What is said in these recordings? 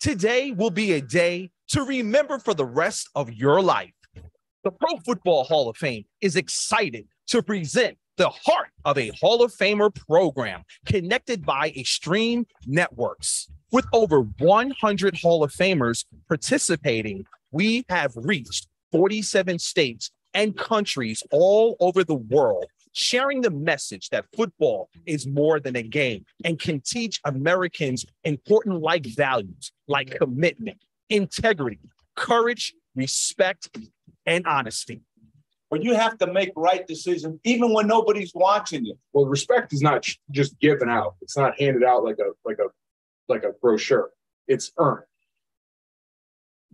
Today will be a day to remember for the rest of your life. The Pro Football Hall of Fame is excited to present the heart of a Hall of Famer program connected by Extreme Networks. With over 100 Hall of Famers participating, we have reached 47 states and countries all over the world, sharing the message that football is more than a game and can teach Americans important life values like commitment, integrity, courage, respect, and honesty. But you have to make right decisions even when nobody's watching you. Well, respect is not just given out. It's not handed out like a like a like a brochure. It's earned.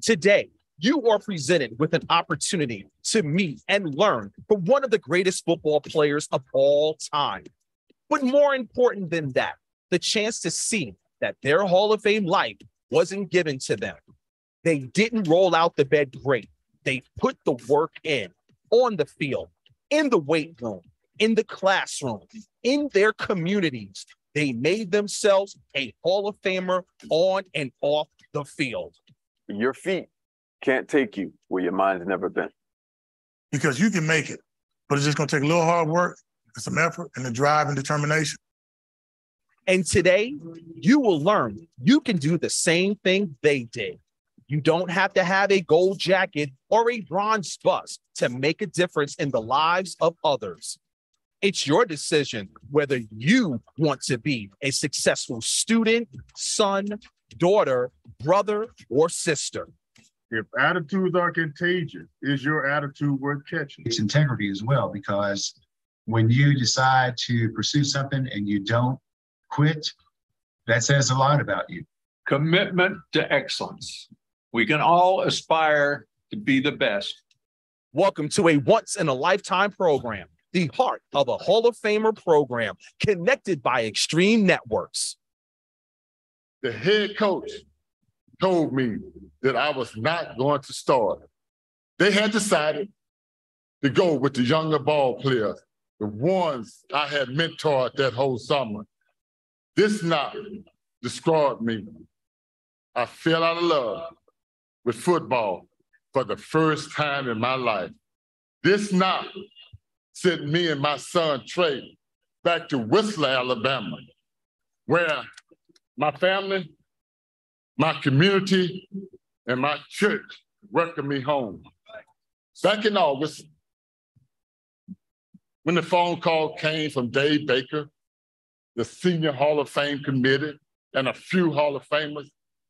Today, you are presented with an opportunity to meet and learn from one of the greatest football players of all time. But more important than that, the chance to see that their Hall of Fame life wasn't given to them. They didn't roll out the bed great. They put the work in on the field, in the weight room, in the classroom, in their communities. They made themselves a Hall of Famer on and off the field. Your feet can't take you where your mind's never been. Because you can make it, but it's just going to take a little hard work and some effort and the drive and determination. And today, you will learn you can do the same thing they did. You don't have to have a gold jacket or a bronze bust to make a difference in the lives of others. It's your decision whether you want to be a successful student, son, daughter, brother, or sister. If attitudes are contagious, is your attitude worth catching? It's integrity as well, because when you decide to pursue something and you don't quit, that says a lot about you. Commitment to excellence. We can all aspire to be the best. Welcome to a once in a lifetime program, the heart of a Hall of Famer program connected by Extreme Networks. The head coach told me that I was not going to start. They had decided to go with the younger ball players, the ones I had mentored that whole summer. This knock destroyed me. I fell out of love with football for the first time in my life. This knock sent me and my son Trey back to Whistler, Alabama, where my family my community and my church welcomed me home. Back in August, when the phone call came from Dave Baker, the Senior Hall of Fame committee, and a few Hall of Famers,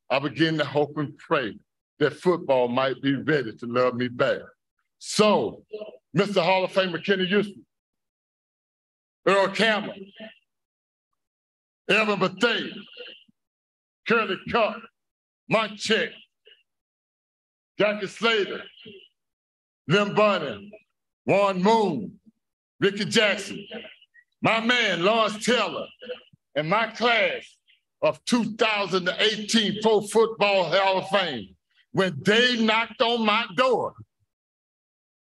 I began to hope and pray that football might be ready to love me back. So, Mr. Hall of Famer Kenny Houston, Earl Campbell, Elvin Bethea, Curley Culp, Munchak, Jackie Slater, Lem Barney, Warren Moon, Ricky Jackson, my man Lawrence Taylor, and my class of 2018 Pro Football Hall of Fame, when they knocked on my door,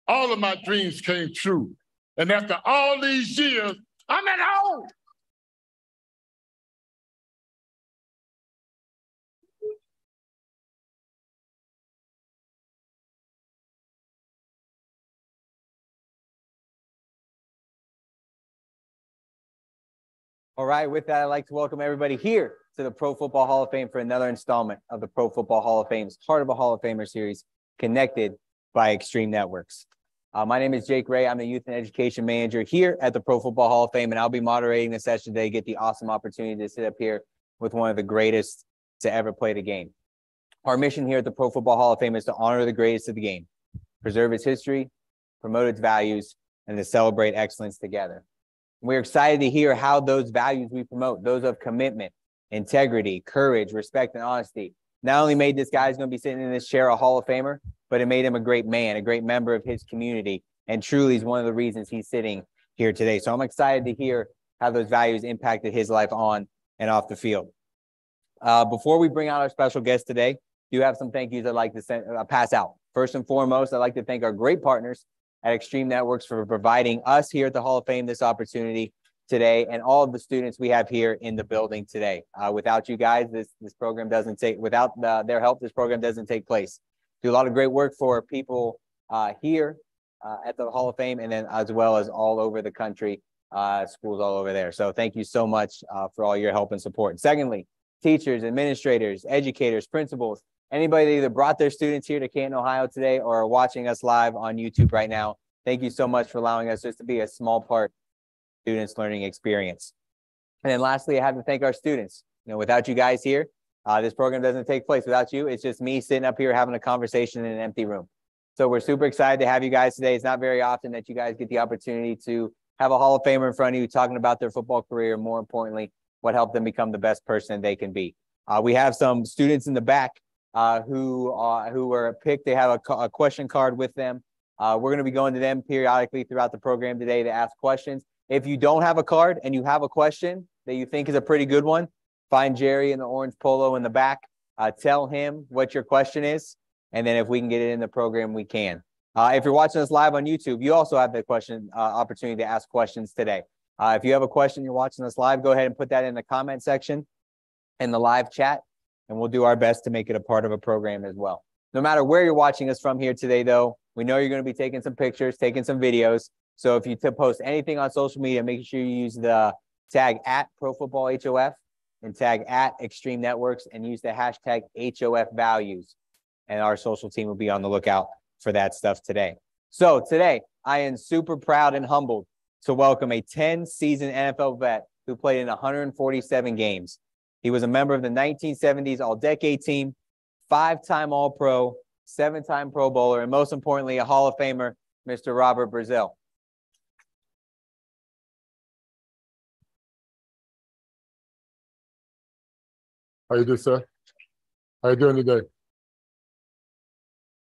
all of my dreams came true. And after all these years, I'm at home. All right, with that, I'd like to welcome everybody here to the Pro Football Hall of Fame for another installment of the Pro Football Hall of Fame's Heart of a Hall of Famer series, connected by Extreme Networks. Uh, my name is Jake Ray. I'm the Youth and Education Manager here at the Pro Football Hall of Fame, and I'll be moderating the session today. Get the awesome opportunity to sit up here with one of the greatest to ever play the game. Our mission here at the Pro Football Hall of Fame is to honor the greatest of the game, preserve its history, promote its values, and to celebrate excellence together. We're excited to hear how those values we promote, those of commitment, integrity, courage, respect, and honesty, not only made this guy who's going to be sitting in this chair a Hall of Famer, but it made him a great man, a great member of his community, and truly is one of the reasons he's sitting here today. So I'm excited to hear how those values impacted his life on and off the field. Uh, before we bring out our special guest today, do have some thank yous I'd like to send, uh, pass out. First and foremost, I'd like to thank our great partners at Extreme Networks for providing us here at the Hall of Fame this opportunity today and all of the students we have here in the building today. Uh, without you guys, this, this program doesn't take, without the, their help, this program doesn't take place. Do a lot of great work for people uh, here uh, at the Hall of Fame and then as well as all over the country, uh, schools all over there. So thank you so much uh, for all your help and support. Secondly, teachers, administrators, educators, principals, anybody that either brought their students here to Canton, Ohio today or are watching us live on YouTube right now. Thank you so much for allowing us just to be a small part students' learning experience. And then lastly, I have to thank our students. You know, without you guys here, uh, this program doesn't take place. Without you, it's just me sitting up here having a conversation in an empty room. So we're super excited to have you guys today. It's not very often that you guys get the opportunity to have a Hall of Famer in front of you talking about their football career. More importantly, what helped them become the best person they can be. Uh, we have some students in the back uh, who uh, who were picked. They have a, a question card with them. Uh, we're going to be going to them periodically throughout the program today to ask questions. If you don't have a card and you have a question that you think is a pretty good one, find Jerry in the orange polo in the back. Uh, tell him what your question is. And then if we can get it in the program, we can. Uh, if you're watching us live on YouTube, you also have the question uh, opportunity to ask questions today. If you have a question, you're watching us live, go ahead and put that in the comment section in the live chat, and we'll do our best to make it a part of a program as well. No matter where you're watching us from here today, though, we know you're going to be taking some pictures, taking some videos. So if you post anything on social media, make sure you use the tag at Pro Football HOF and tag at Extreme Networks and use the hashtag HOF values. And our social team will be on the lookout for that stuff today. So today, I am super proud and humbled to welcome a 10 season NFL vet who played in 147 games. He was a member of the 1970s All Decade team, five time All Pro, seven time Pro Bowler, and most importantly, a Hall of Famer, Mr. Robert Brazile. How you doing, sir? How you doing today?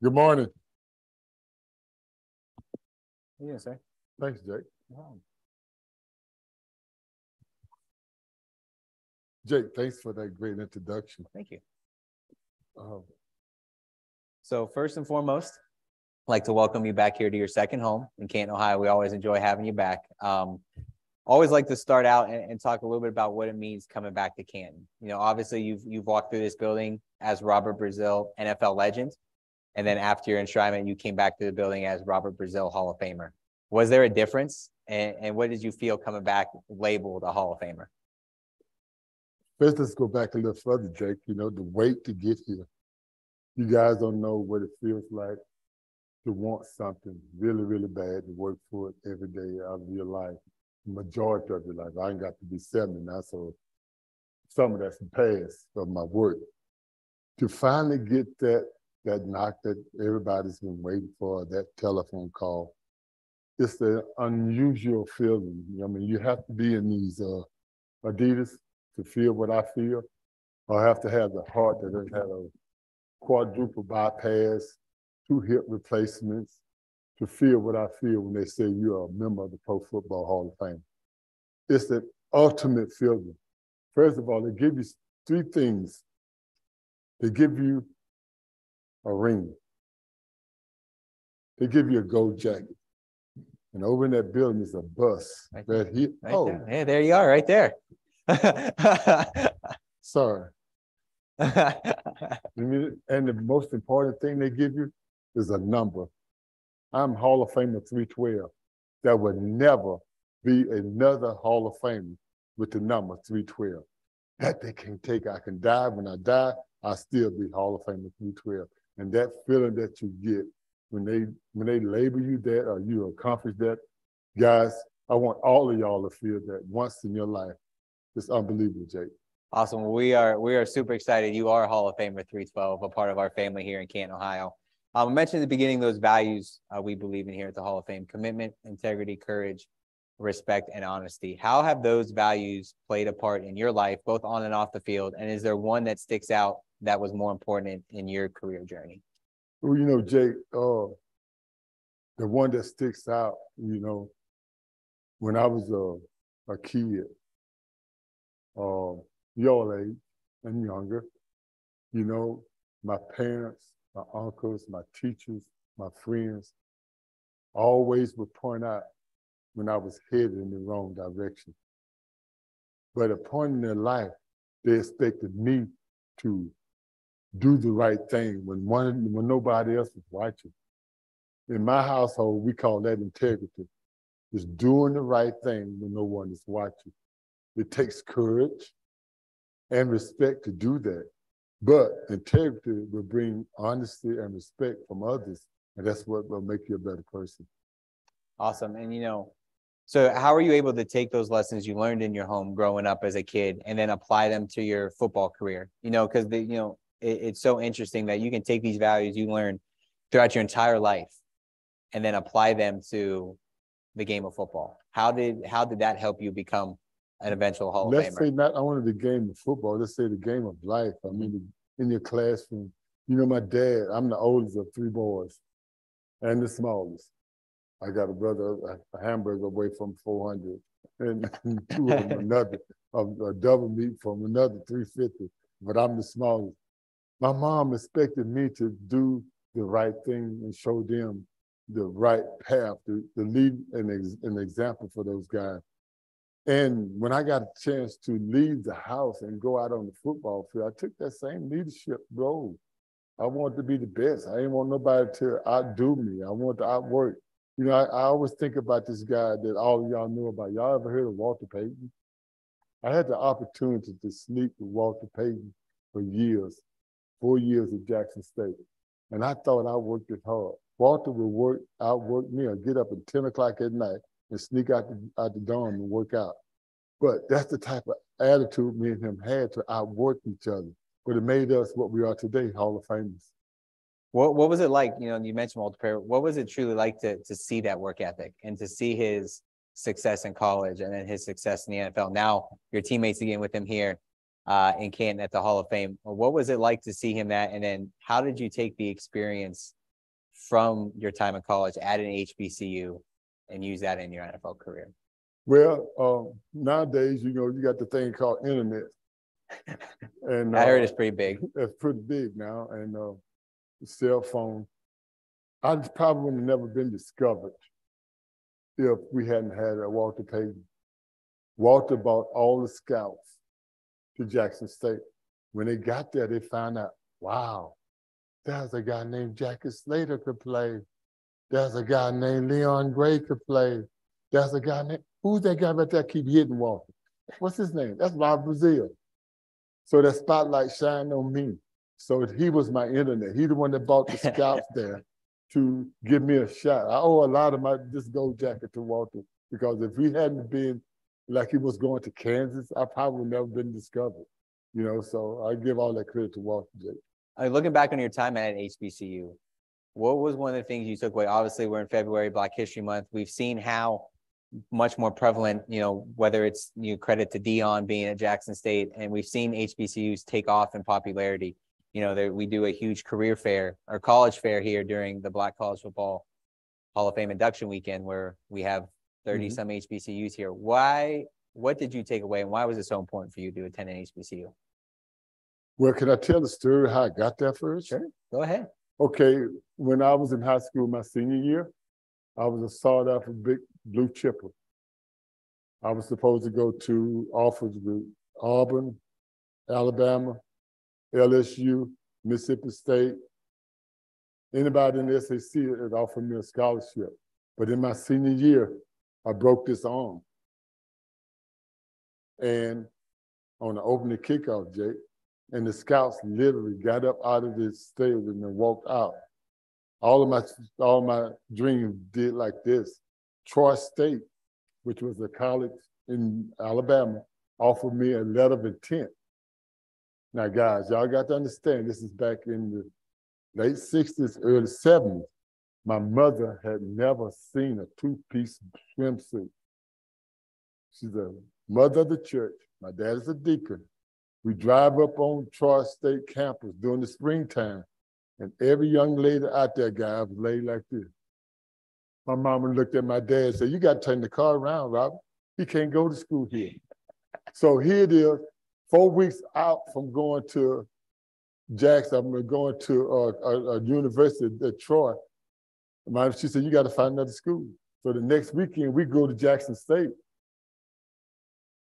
Good morning. Yes, sir. Thanks, Jake. Jake, thanks for that great introduction. Thank you. Um, So first and foremost, I'd like to welcome you back here to your second home in Canton, Ohio. We always enjoy having you back. Um, always like to start out and, and, talk a little bit about what it means coming back to Canton. You know, obviously you've you've walked through this building as Robert Brazile, NFL legend, and then after your enshrinement, you came back to the building as Robert Brazile Hall of Famer. Was there a difference, and, and what did you feel coming back labeled a Hall of Famer? First, let's go back a little further, Jake. You know, the wait to get here. You guys don't know what it feels like to want something really, really bad, to work for it every day of your life majority of your life. I ain't got to be 70 now, so some of that's the past of my work. To finally get that that knock that everybody's been waiting for, that telephone call, it's an unusual feeling. I mean, you have to be in these uh, Adidas to feel what I feel, or have to have the heart that has had a quadruple bypass, two hip replacements, to feel what I feel when they say you're a member of the Pro Football Hall of Fame. It's the ultimate feeling. First of all, they give you three things. They give you a ring. They give you a gold jacket. And over in that building is a bus right that he right oh there. Hey, there you are, right there. Sorry. and the most important thing they give you is a number I'm Hall of Famer 312. There will never be another Hall of Famer with the number 312. That they can take. I can die. When I die, I'll still be Hall of Famer 312. And that feeling that you get when they when they label you that or you accomplish that, guys, I want all of y'all to feel that once in your life. It's unbelievable, Jake. Awesome. We are we are super excited. You are Hall of Famer 312, a part of our family here in Canton, Ohio. Um, I mentioned at the beginning those values uh, we believe in here at the Hall of Fame commitment, integrity, courage, respect, and honesty. How have those values played a part in your life, both on and off the field? And is there one that sticks out that was more important in, in your career journey? Well, you know, Jake, uh, the one that sticks out, you know, when I was a, a kid, uh, your age and younger, you know, my parents my uncles, my teachers, my friends always would point out when I was headed in the wrong direction. But at a point in their life, they expected me to do the right thing when one when nobody else was watching. In my household, we call that integrity. It's doing the right thing when no one is watching. It takes courage and respect to do that. But integrity will bring honesty and respect from others. And that's what will make you a better person. Awesome. And you know, so how are you able to take those lessons you learned in your home growing up as a kid and then apply them to your football career? You know, because the you know it, it's so interesting that you can take these values you learn throughout your entire life and then apply them to the game of football. How did how did that help you become an eventual Hall let's of Famer? say not only the game of football, let's say the game of life. I mean, in your classroom, you know, my dad, I'm the oldest of three boys and the smallest. I got a brother, a, a hamburger away from 400 and two of them another, a, a double meat from another 350, but I'm the smallest. My mom expected me to do the right thing and show them the right path, to, to lead an, ex, an example for those guys. And when I got a chance to leave the house and go out on the football field, I took that same leadership role. I wanted to be the best. I didn't want nobody to outdo me. I wanted to outwork. You know, I, I always think about this guy that all y'all know about. Y'all ever heard of Walter Payton? I had the opportunity to sneak with Walter Payton for years, four years at Jackson State. And I thought I worked it hard. Walter would work, outwork me or get up at 10 o'clock at night and sneak out the, out the dorm and work out. But that's the type of attitude me and him had to outwork each other. But it made us what we are today, Hall of Famers. What what was it like? You know, you mentioned Walter Payton. What was it truly like to to see that work ethic and to see his success in college and then his success in the NFL? Now your teammates again with him here uh, in Canton at the Hall of Fame. What was it like to see him that? And then how did you take the experience from your time in college at an HBCU and use that in your NFL career? Well, um, nowadays, you know, you got the thing called internet. and I heard uh, it's pretty big. It's pretty big now. And uh, the cell phone, I probably would have never been discovered if we hadn't had a Walter Payton. Walter brought all the scouts to Jackson State. When they got there, they found out, wow, there's a guy named Jackie Slater could play. There's a guy named Leon Gray could play. There's a guy named, who's that guy right there keep hitting Walter? What's his name? That's Bob Brazile. So that spotlight shined on me. So he was my internet. He the one that bought the scouts there to give me a shot. I owe a lot of my this gold jacket to Walter because if he hadn't been like he was going to Kansas, I probably would never been discovered. You know, so I give all that credit to Walter J. Uh, looking back on your time at HBCU, what was one of the things you took away? Obviously, we're in February, Black History Month. We've seen how much more prevalent, you know, whether it's you know, credit to Deion being at Jackson State, and we've seen HBCUs take off in popularity. You know, there, we do a huge career fair or college fair here during the Black College Football Hall of Fame induction weekend, where we have 30 mm-hmm. some HBCUs here. Why? What did you take away, and why was it so important for you to attend an HBCU? Well, can I tell the story how I got there first? Sure. Go ahead. Okay, when I was in high school my senior year, I was a sought after big blue chipper. I was supposed to go to offers with Auburn, Alabama, LSU, Mississippi State. Anybody in the SEC had offered me a scholarship. But in my senior year, I broke this arm. And on the opening kickoff, Jake, and the scouts literally got up out of the stadium and walked out. All of my all my dreams did like this. Troy State, which was a college in Alabama, offered me a letter of intent. Now, guys, y'all got to understand this is back in the late 60s, early 70s. My mother had never seen a two-piece swimsuit. She's a mother of the church. My dad is a deacon. We drive up on Troy State campus during the springtime, and every young lady out there, guys, was laid like this. My mama looked at my dad and said, You got to turn the car around, Robert. He can't go to school here. so here it is, four weeks out from going to Jackson, I'm going to uh, a, a, university at Troy. My, she said, You got to find another school. So the next weekend, we go to Jackson State.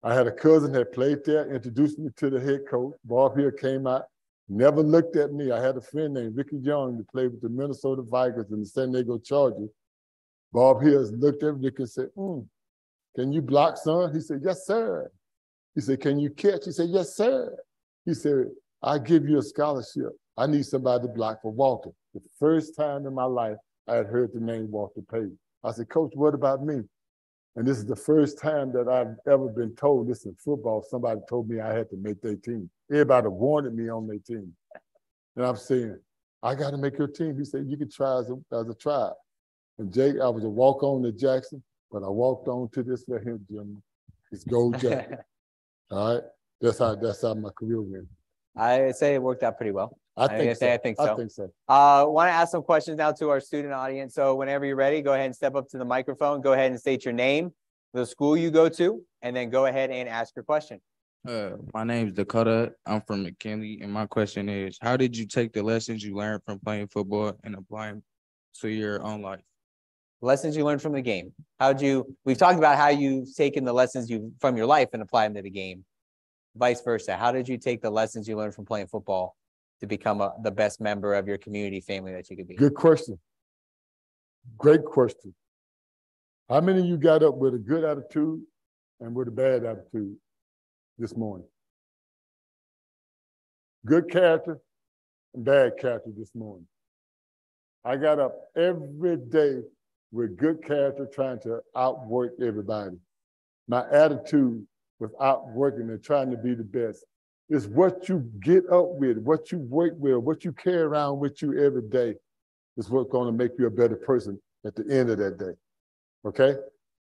I had a cousin that played there, introduced me to the head coach. Bob Hill came out, never looked at me. I had a friend named Ricky Young that played with the Minnesota Vikings and the San Diego Chargers. Bob Hill looked at Ricky and said, "Hmm, can you block, son? He said, yes, sir. He said, can you catch? He said, yes, sir. He said, I give you a scholarship. I need somebody to block for Walter. The first time in my life I had heard the name Walter Payton. I said, Coach, what about me? And this is the first time that I've ever been told this in football. Somebody told me I had to make their team. Everybody wanted me on their team. And I'm saying, I got to make your team. He said, you can try as a, as a tribe. And Jake, I was a walk on to Jackson, but I walked on to this for him, Jim. It's gold jacket. All right. That's how that's how my career went. I say it worked out pretty well. I I think guess so. I think so. I think so. Uh, want to ask some questions now to our student audience. So whenever you're ready, go ahead and step up to the microphone. Go ahead and state your name, the school you go to, and then go ahead and ask your question. Uh, my name's Dakota. I'm from McKinley, and my question is, how did you take the lessons you learned from playing football and apply them to your own life? Lessons you learned from the game. How'd you? We've talked about how you've taken the lessons you from your life and apply them to the game. Vice versa. How did you take the lessons you learned from playing football to become a, the best member of your community family that you could be? Good question. Great question. How many of you got up with a good attitude and with a bad attitude this morning? Good character and bad character this morning. I got up every day with good character trying to outwork everybody. My attitude was outworking and trying to be the best. It's what you get up with, what you work with, what you carry around with you every day is what's going to make you a better person at the end of that day. Okay?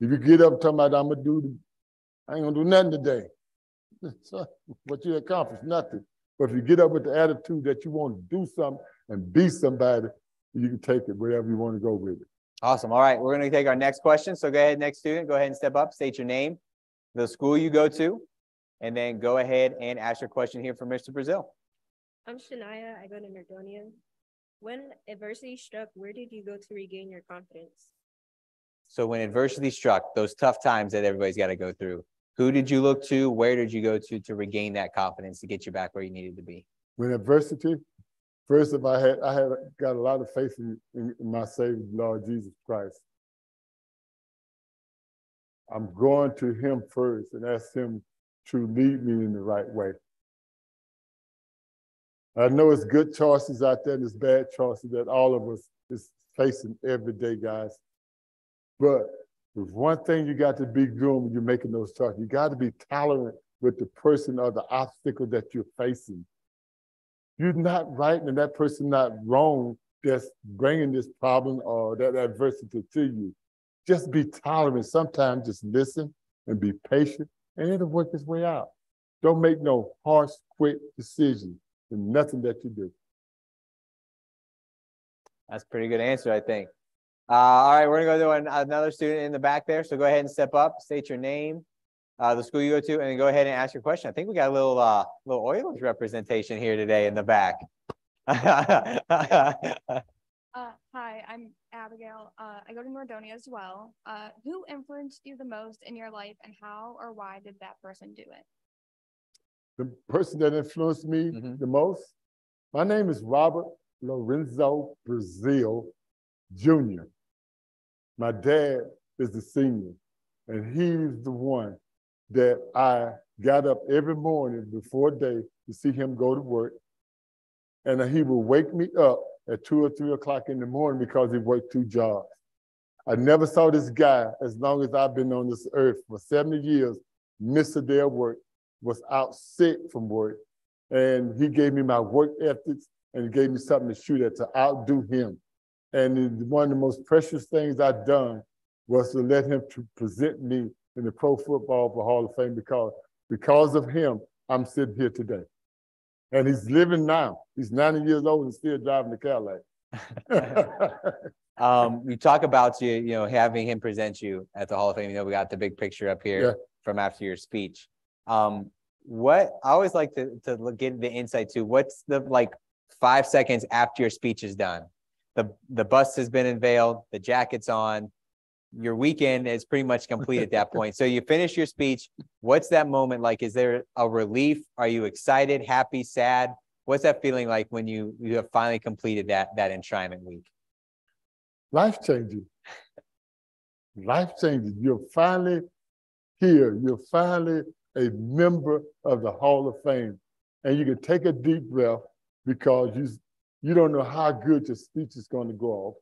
If you get up talking about I'm gonna do the, I ain't gonna do nothing today. What you accomplish, nothing. But if you get up with the attitude that you want to do something and be somebody, you can take it wherever you want to go with it. Awesome. All right, we're going to take our next question. So go ahead, next student, go ahead and step up, state your name, the school you go to, and then go ahead and ask your question here for Mr. Brazile. I'm Shania. I go to Nordonia. When adversity struck, where did you go to regain your confidence? So when adversity struck, those tough times that everybody's got to go through, who did you look to? Where did you go to to regain that confidence to get you back where you needed to be? When adversity, first of all, I had I had got a lot of faith in, in, in my Savior, Lord Jesus Christ. I'm going to Him first and ask Him to lead me in the right way. I know it's good choices out there and it's bad choices that all of us is facing every day, guys. But there's one thing you got to be doing when you're making those choices. You got to be tolerant with the person or the obstacle that you're facing. You're not right and that person not wrong that's bringing this problem or that adversity to you. Just be tolerant. Sometimes just listen and be patient and it'll work its way out. Don't make no harsh, quick decisions in nothing that you do. That's a pretty good answer, I think. Uh, all right, we're gonna go to an, another student in the back there. So go ahead and step up, state your name, uh, the school you go to, and then go ahead and ask your question. I think we got a little uh, little Oilers representation here today in the back. Uh, hi, I'm Abigail. Uh, I go to Nordonia as well. Uh, who influenced you the most in your life and how or why did that person do it? The person that influenced me the most, my name is Robert Lorenzo Brazile Jr. My dad is the senior, and he's the one that I got up every morning before day to see him go to work. And he would wake me up at two or three o'clock in the morning because he worked two jobs. I never saw this guy as long as I've been on this earth for 70 years, miss a day of work, was out sick from work. And he gave me my work ethics and he gave me something to shoot at to outdo him. And one of the most precious things I've done was to let him to present me in the Pro Football Hall of Fame because, because of him, I'm sitting here today. And he's living now. He's 90 years old and still driving the Cadillac. Um, you talk about you, you know, having him present you at the Hall of Fame. You know, we got the big picture up here Yeah. from after your speech. Um, what I always like to to get the insight to what's the like five seconds after your speech is done. The the bust has been unveiled, the jacket's on. Your weekend is pretty much complete at that point. So you finish your speech. What's that moment like? Is there a relief? Are you excited, happy, sad? What's that feeling like when you you have finally completed that that enshrinement week? Life changing. Life changing. You're finally here. You're finally a member of the Hall of Fame. And you can take a deep breath because you, you don't know how good your speech is going to go off.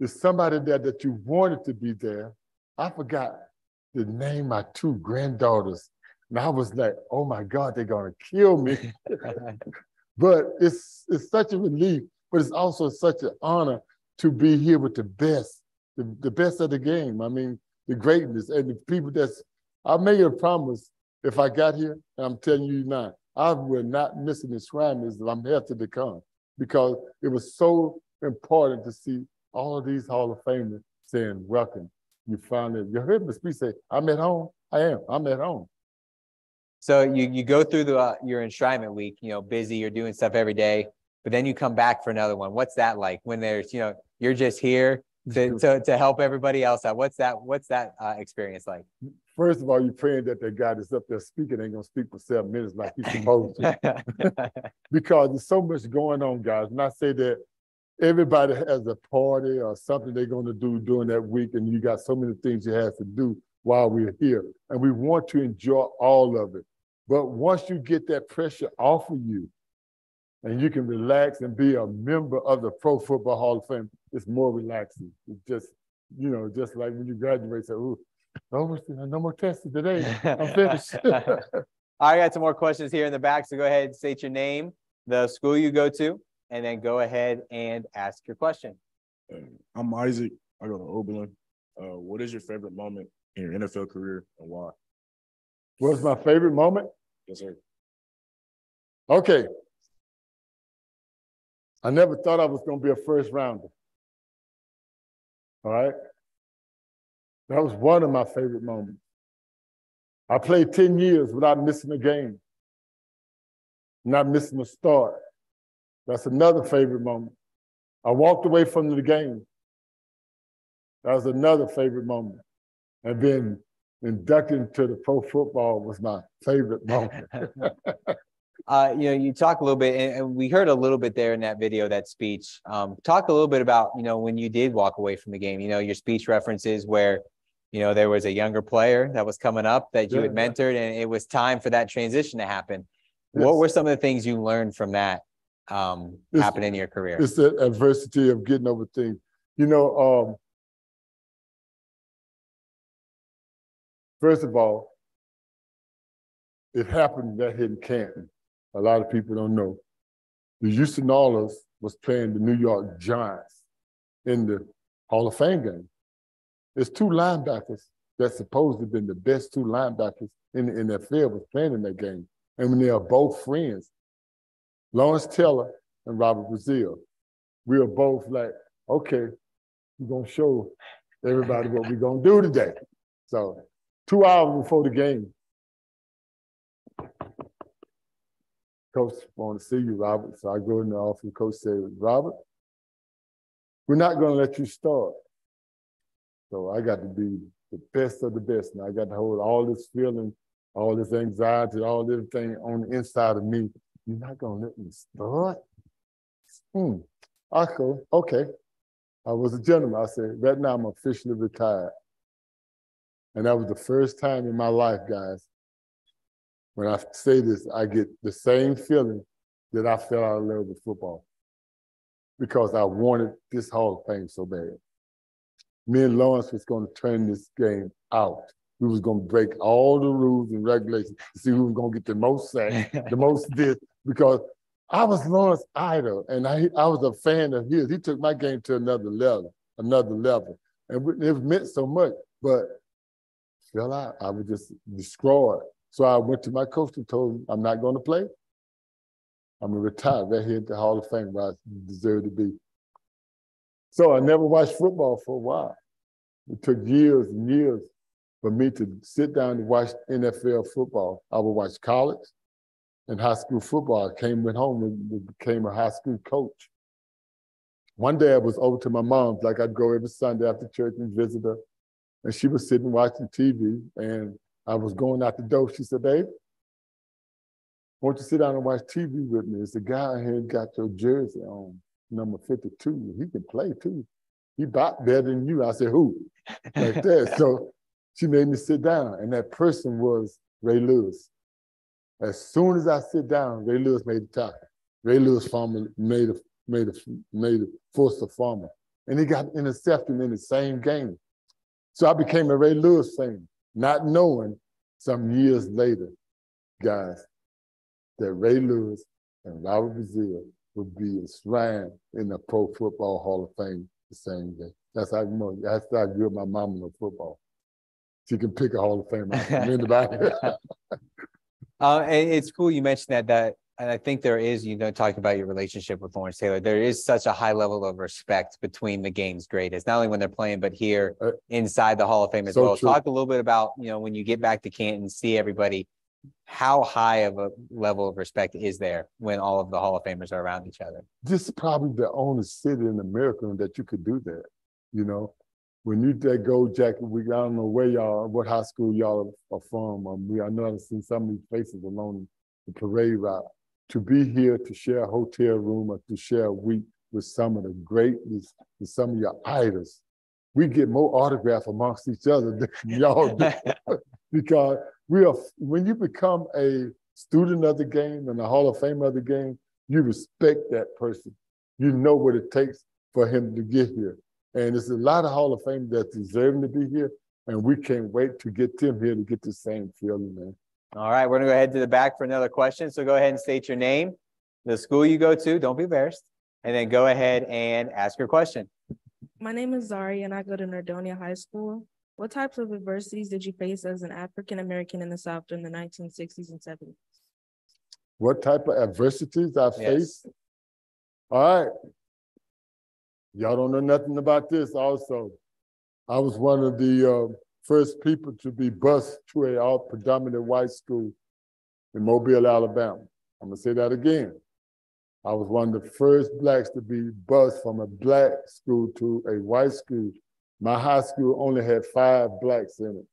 There's somebody there that you wanted to be there. I forgot to name my two granddaughters. And I was like, oh my God, they're going to kill me. but it's, it's such a relief, but it's also such an honor to be here with the best, the, the best of the game. I mean, the greatness and the people that's, I made a promise if I got here, and I'm telling you now, I will not miss an enshrinement that I'm here to come because it was so important to see all of these Hall of Famers saying, welcome. You finally, you heard me speak say, I'm at home. I am. I'm at home. So you you go through the uh, your enshrinement week, you know, busy, you're doing stuff every day, but then you come back for another one. What's that like when there's, you know, you're just here to to, to help everybody else out? What's that what's that uh, experience like? First of all, you're praying that that guy that's up there speaking ain't gonna speak for seven minutes like he's supposed to. because there's so much going on, guys. And I say that everybody has a party or something they're gonna do during that week, and you got so many things you have to do while we're here. And we want to enjoy all of it. But once you get that pressure off of you and you can relax and be a member of the Pro Football Hall of Fame, it's more relaxing. It's just, you know, just like when you graduate, say, ooh, no more, no more testing today. I'm finished. I got some more questions here in the back. So go ahead and state your name, the school you go to, and then go ahead and ask your question. I'm Isaac. I go to Oberlin. Uh, what is your favorite moment in your NFL career and why? What's my favorite moment? Yes, sir. Okay. I never thought I was going to be a first rounder. All right. That was one of my favorite moments. I played 10 years without missing a game, not missing a start. That's another favorite moment. I walked away from the game. That was another favorite moment. And being inducted into the pro football was my favorite moment. uh, you know, you talk a little bit, and we heard a little bit there in that video, that speech. Um, talk a little bit about, you know, when you did walk away from the game. You know, your speech references where, you know, there was a younger player that was coming up that you yeah, had mentored, and it was time for that transition to happen. Yes. What were some of the things you learned from that um, happen in your career? It's the adversity of getting over things. You know, um, First of all, it happened that hit in Canton. A lot of people don't know. The Houston Oilers was playing the New York Giants in the Hall of Fame game. There's two linebackers that supposedly been the best two linebackers in the NFL was playing in that game. And when they are both friends, Lawrence Taylor and Robert Brazile, we are both like, okay, we're gonna show everybody what we're gonna do today. So two hours before the game. Coach want to see you, Robert. So I go in the office. Coach said, Robert, we're not going to let you start. So I got to be the best of the best. And I got to hold all this feeling, all this anxiety, all this thing on the inside of me. You're not going to let me start? Hmm. I go, okay. I was a gentleman. I said, right now I'm officially retired. And that was the first time in my life, guys, when I say this, I get the same feeling that I felt out of love with football because I wanted this Hall of Fame so bad. Me and Lawrence was going to turn this game out. We was going to break all the rules and regulations to see who was going to get the most sack, the most this, because I was Lawrence idol and I, I was a fan of his. He took my game to another level, another level. And it meant so much. But fell out. I was just destroyed. So I went to my coach and told him, I'm not going to play. I'm going to retire right here at the Hall of Fame where I deserve to be. So I never watched football for a while. It took years and years for me to sit down and watch NFL football. I would watch college and high school football. I came went home and became a high school coach. One day I was over to my mom's, like I'd go every Sunday after church and visit her. And she was sitting watching TV, and I was going out the door. She said, Babe, won't you sit down and watch TV with me? It's the guy here got your jersey on, number 52. He can play too. He bought better than you. I said, Who? Like that. so she made me sit down, and that person was Ray Lewis. As soon as I sit down, Ray Lewis made the tackle. Ray Lewis farmer made a made a made a a farmer, and he got intercepted in the same game. So I became a Ray Lewis fan, not knowing some years later, guys, that Ray Lewis and Robert Brazile would be enshrined in the Pro Football Hall of Fame the same day. That's how you. That's how I grew up my mom in football. She can pick a Hall of Fame out from anybody. Uh, and it's cool you mentioned that. That and I think there is, you know, talking about your relationship with Lawrence Taylor. There is such a high level of respect between the game's greatest, not only when they're playing, but here inside the Hall of Fame as so well. true. Talk a little bit about, you know, when you get back to Canton, see everybody. How high of a level of respect is there when all of the Hall of Famers are around each other? this is probably the only city in America that you could do that. You know, when you that gold jacket, we I don't know where y'all, what high school y'all are from. Um, we I know I've seen some of these faces along the parade route. To be here to share a hotel room or to share a week with some of the greatest, with some of your idols, we get more autographs amongst each other than y'all do. because we are when you become a student of the game and a Hall of Fame of the game, you respect that person. You know what it takes for him to get here. And there's a lot of Hall of Fame that's deserving to be here, and we can't wait to get them here to get the same feeling, man. All right, we're gonna go ahead to the back for another question. So go ahead and state your name, the school you go to. Don't be embarrassed, and then go ahead and ask your question. My name is Zari and I go to Nordonia High School. What types of adversities did you face as an African American in the South during the 1960s and 70s? What type of adversities I Yes. faced? All right. Y'all don't know nothing about this also. I was one of the uh, first people to be bused to a all predominant white school in Mobile, Alabama. I'm gonna say that again. I was one of the first blacks to be bused from a black school to a white school. My high school only had five blacks in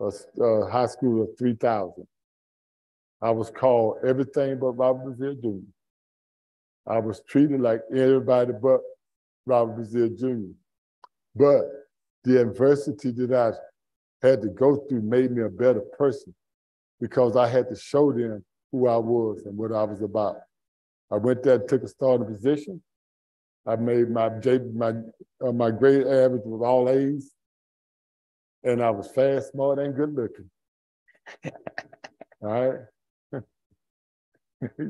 it—a high school of 3,000. I was called everything but Robert Brazile Jr. I was treated like everybody but Robert Brazile Jr. But the adversity that I had to go through made me a better person because I had to show them who I was and what I was about. I went there and took a starting position. I made my my uh, my grade average was all A's, and I was fast, smart, and good looking. All right.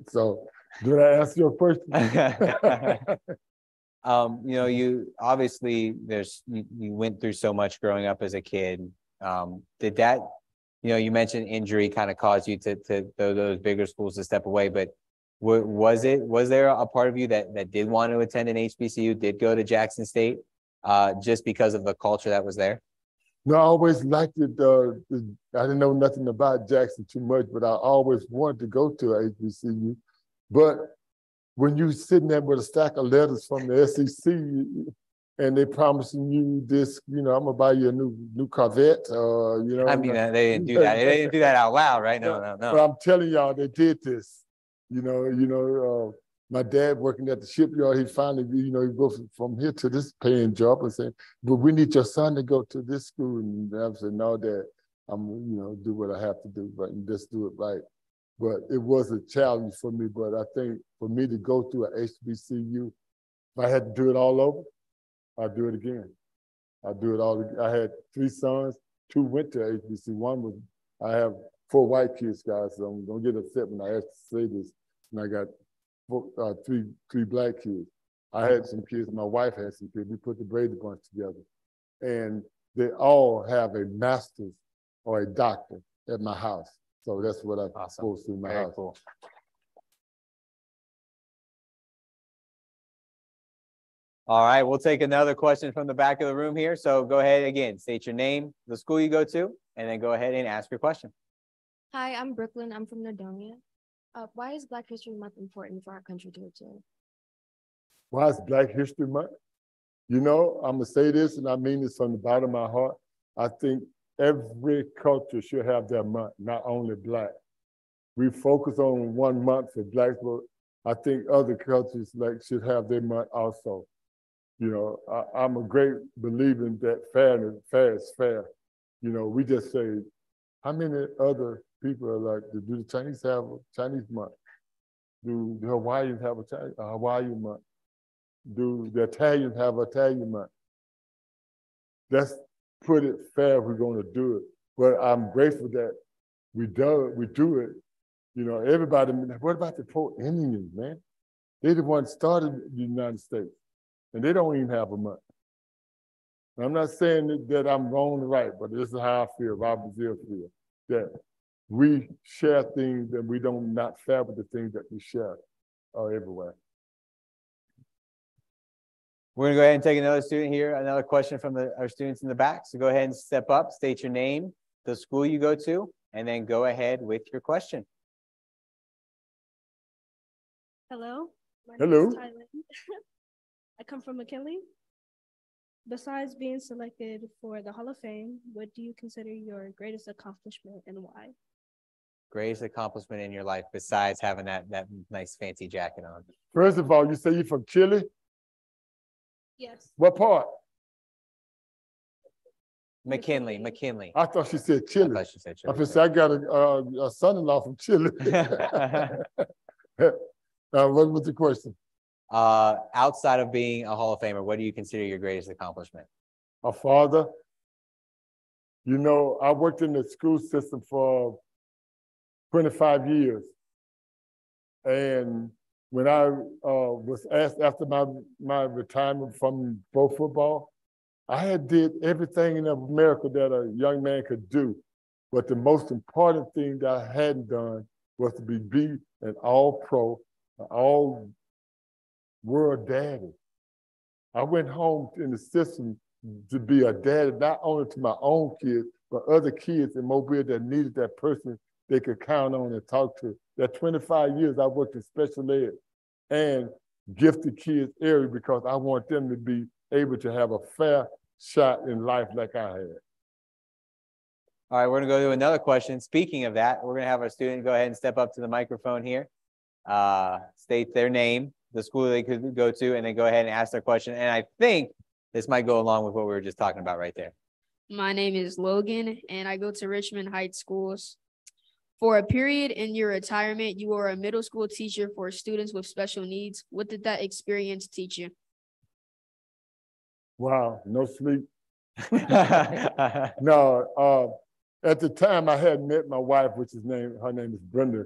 so, did I answer your question? Um, you know, you obviously there's you, you went through so much growing up as a kid. Um, did that, you know, you mentioned injury kind of caused you to to tho- those bigger schools to step away, but wa- was it was there a part of you that that did want to attend an HBCU, did go to Jackson State, uh, just because of the culture that was there? No, I always liked it. Uh, I didn't know nothing about Jackson too much, but I always wanted to go to HBCU. But when you sitting there with a stack of letters from the SEC and they promising you this, you know, I'm gonna buy you a new new Corvette, uh, you know. I mean, uh, they didn't do that. They didn't do that out loud, right? No, no, no. But. I'm telling y'all, they did this. You know, you know, uh, my dad working at the shipyard, he finally, you know, he goes from- here to this paying job and said, but we need your son to go to this school. And I said, no, dad, I'm, you know, do what I have to do, but just do it right. But it was a challenge for me. But I think for me to go through a HBCU, if I had to do it all over, I'd do it again. I'd do it all. I had three sons, two went to HBC. One was, I have four white kids, guys, so I'm gonna get upset when I have to say this. And I got four, uh, three, three black kids. I had some kids, my wife had some kids. We put the Brady Bunch together. And they all have a master's or a doctor at my house. So that's what I'm supposed to in my Very house. cool. All right, we'll take another question from the back of the room here. So go ahead again, state your name, the school you go to, and then go ahead and ask your question. Hi, I'm Brooklyn. I'm from Nordonia. Uh, why is Black History Month important for our country to observe? Why is Black History Month? You know, I'm gonna say this, and I mean this from the bottom of my heart. I think every culture should have their month, not only Black. We focus on one month for Blacks, but I think other cultures like should have their month also. You know, I, I'm a great believer in that fairness, fair is fair. You know, we just say, how many other people are like, do the Chinese have a Chinese month? Do the Hawaiians have a, Chi- a Hawaiian month? Do the Italians have Italian month? Let's put it fair if we're going to do it. But I'm grateful that we do it. we do it. You know, everybody. What about the poor Indians, man? They the ones started the United States, and they don't even have a month. I'm not saying that, I'm wrong or right, but this is how I feel. Robert Brazile feel that we share things and we don't not fair with the things that we share uh, everywhere. We're gonna go ahead and take another student here, another question from the, our students in the back. So go ahead and step up, state your name, the school you go to, and then go ahead with your question. Hello. My Hello. Name is Tylen. I come from McKinley. Besides being selected for the Hall of Fame, what do you consider your greatest accomplishment and why? Greatest accomplishment in your life besides having that, that nice fancy jacket on. First of all, you say you're from Chile. Yes. What part? McKinley, McKinley. I thought she said Chile. I thought she said Chile. I Chile. said I got a, uh, a son-in-law from Chile. uh, what was the question? Uh, outside of being a Hall of Famer, what do you consider your greatest accomplishment? A father. You know, I worked in the school system for 25 years. And when I uh, was asked after my, my retirement from pro football, I had did everything in America that a young man could do. But the most important thing that I hadn't done was to be, be an all pro, an all world daddy. I went home in the system to be a daddy, not only to my own kids, but other kids in Mobile that needed that person they could count on and talk to. That 25 years I worked in special ed and gifted kids area because I want them to be able to have a fair shot in life like I had. All right, we're gonna go to another question. Speaking of that, we're gonna have our student go ahead and step up to the microphone here. Uh, state their name, the school they could go to, and then go ahead and ask their question. And I think this might go along with what we were just talking about right there. My name is Logan, and I go to Richmond Heights Schools. For a period in your retirement, you were a middle school teacher for students with special needs. What did that experience teach you? Wow, no sleep. no, uh, at the time I had met my wife, which is name, her name is Brenda.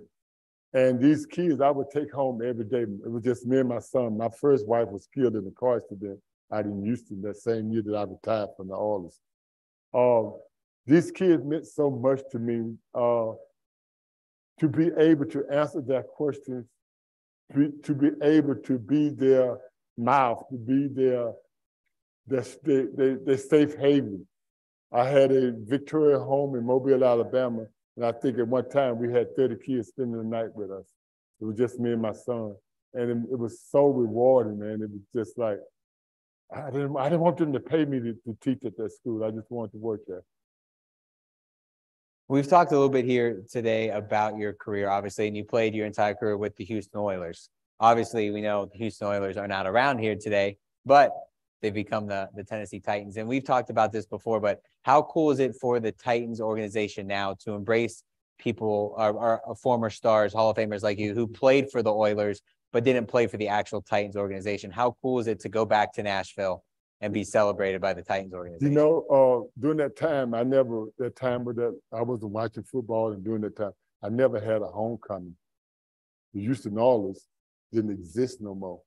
And these kids I would take home every day. It was just me and my son. My first wife was killed in a car accident out in Houston that same year that I retired from the Oilers. Uh, these kids meant so much to me. Uh, to be able to answer their questions, to be able to be their mouth, to be their, their, their, their safe haven. I had a Victoria home in Mobile, Alabama, and I think at one time we had 30 kids spending the night with us. It was just me and my son. And it, it was so rewarding, man. It was just like, I didn't, I didn't want them to pay me to, to teach at that school. I just wanted to work there. We've talked a little bit here today about your career, obviously, and you played your entire career with the Houston Oilers. Obviously, we know the Houston Oilers are not around here today, but they've become the, the Tennessee Titans. And we've talked about this before, but how cool is it for the Titans organization now to embrace people, our, former stars, Hall of Famers like you, who played for the Oilers, but didn't play for the actual Titans organization? How cool is it to go back to Nashville and be celebrated by the Titans organization? You know, uh, during that time, I never, that time with that, I wasn't watching football and during that time, I never had a homecoming. The Houston Oilers didn't exist no more.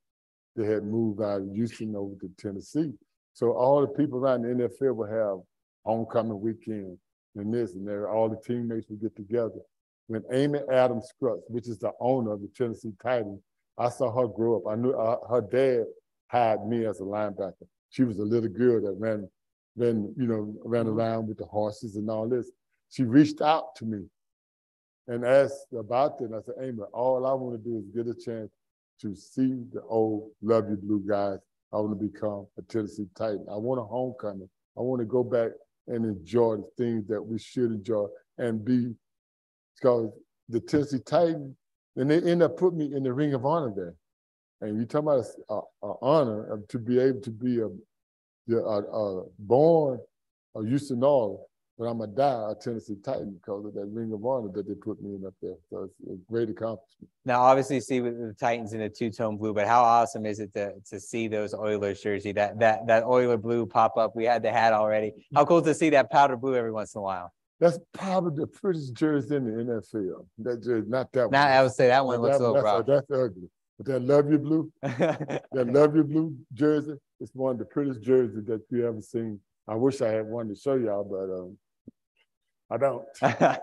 They had moved out of Houston over to Tennessee. So all the people around the NFL would have homecoming weekend and this and there. All the teammates would get together. When Amy Adams Scruggs, which is the owner of the Tennessee Titans, I saw her grow up. I knew uh, her dad hired me as a linebacker. She was a little girl that ran, ran, you know, ran mm-hmm. around with the horses and all this. She reached out to me and asked about it. And I said, Amy, all I want to do is get a chance to see the old Love You Blue guys. I want to become a Tennessee Titan. I want a homecoming. I want to go back and enjoy the things that we should enjoy and be, because the Tennessee Titan, and they end up putting me in the Ring of Honor there. And you talking about a, a honor to be able to be a, a, born a Houston All, but I'm a die a Tennessee Titan because of that Ring of Honor that they put me in up there. So it's a great accomplishment. Now, obviously, you see with the Titans in a two-tone blue, but how awesome is it to to see those Oilers jersey, that that that Oiler blue pop up? We had the hat already. How cool to see that powder blue every once in a while. That's probably the prettiest jersey in the NFL. That jersey, not that one. Now, I would say that one looks a little that's, rough. That's ugly. But that love you blue, that love you blue jersey it's one of the prettiest jerseys that you ever seen. I wish I had one to show y'all, but um, I don't.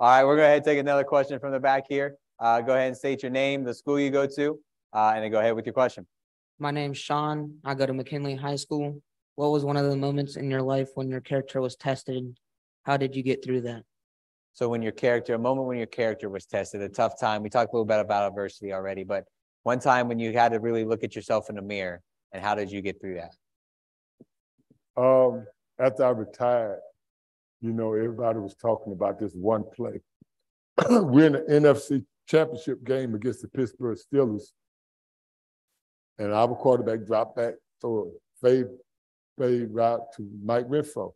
All right, we're going to ahead take another question from the back here. Uh, go ahead and state your name, the school you go to, uh, and then go ahead with your question. My name's Sean. I go to McKinley High School. What was one of the moments in your life when your character was tested? How did you get through that? So when your character, a moment when your character was tested, a tough time. We talked a little bit about adversity already, but one time when you had to really look at yourself in the mirror, and how did you get through that? Um, after I retired, you know, everybody was talking about this one play. We're in the NFC championship game against the Pittsburgh Steelers. And our quarterback dropped back, throw a fade, fade route to Mike Renfro